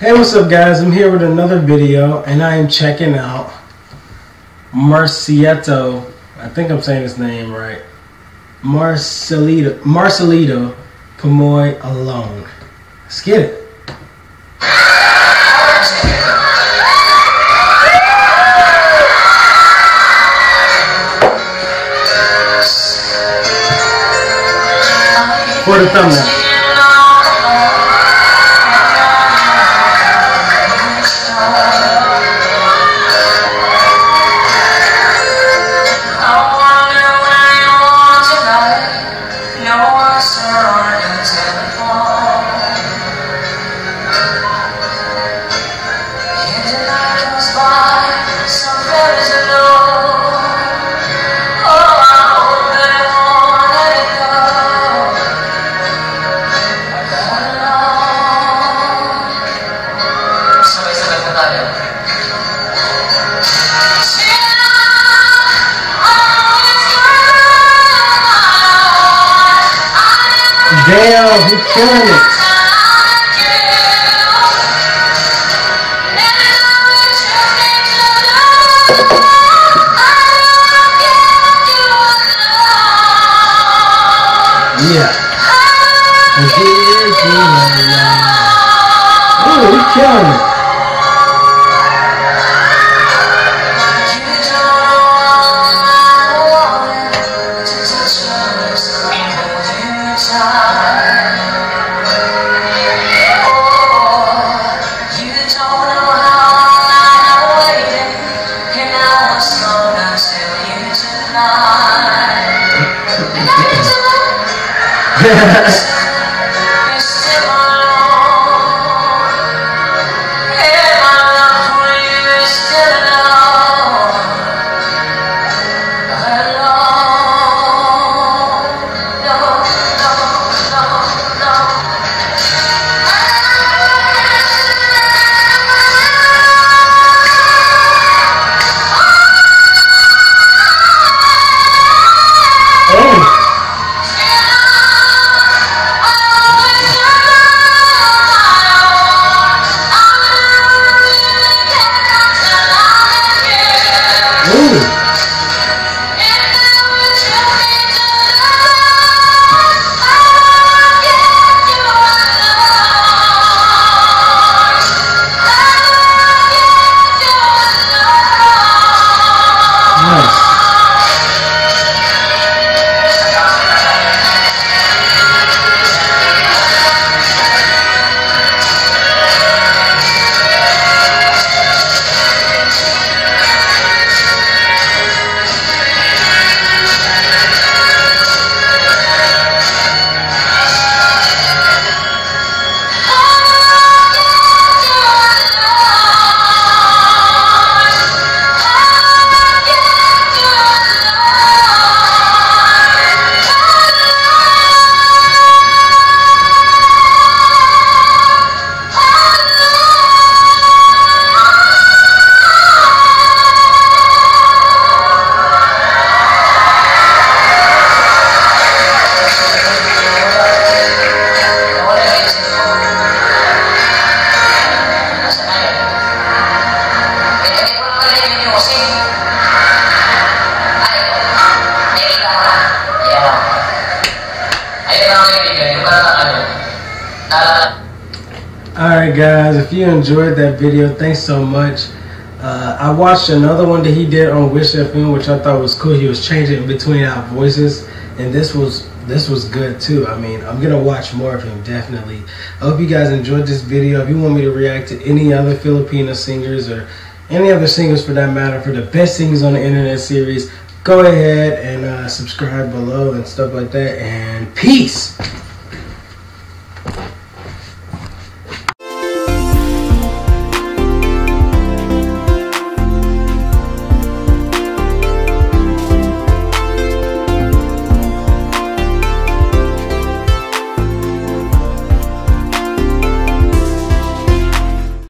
Hey, what's up, guys? I'm here with another video, and I am checking out Marcieto. I think I'm saying his name right. Marcelito, Marcelito Pomoy Alone. Let's get it. For the thumbnail. Damn, he's killing it. Yeah. Oh, he's killing it. Yes. Alright guys, if you enjoyed that video, thanks so much. Uh, I watched another one that he did on Wish FM, which I thought was cool. He was changing between our voices, and this was this was good too. I mean, I'm gonna watch more of him definitely. I hope you guys enjoyed this video. If you want me to react to any other Filipino singers or any other singers for that matter, for the best singers on the internet series, go ahead and uh, subscribe below and stuff like that. And peace.